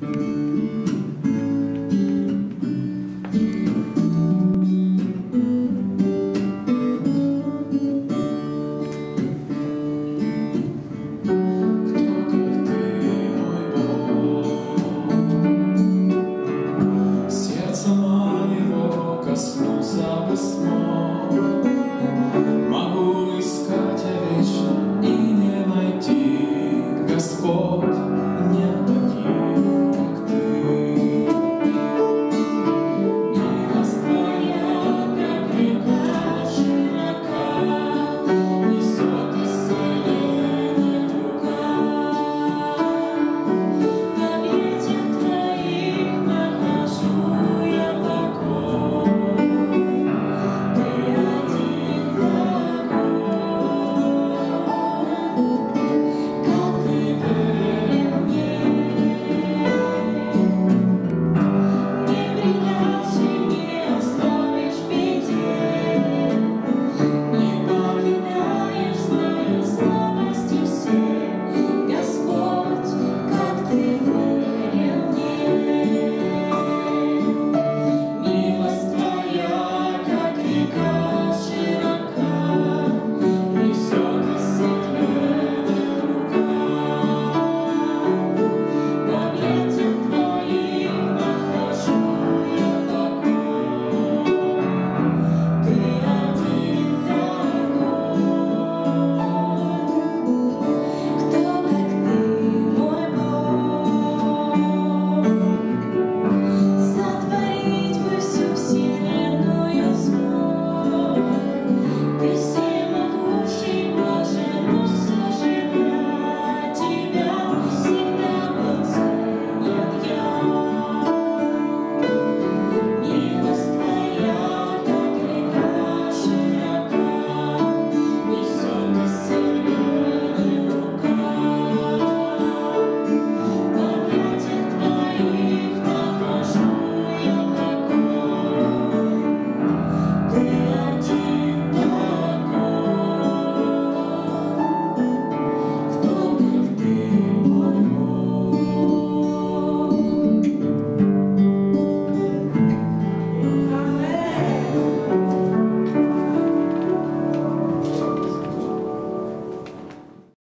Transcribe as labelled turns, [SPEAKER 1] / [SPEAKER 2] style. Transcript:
[SPEAKER 1] Сердце моего коснуться бы смог.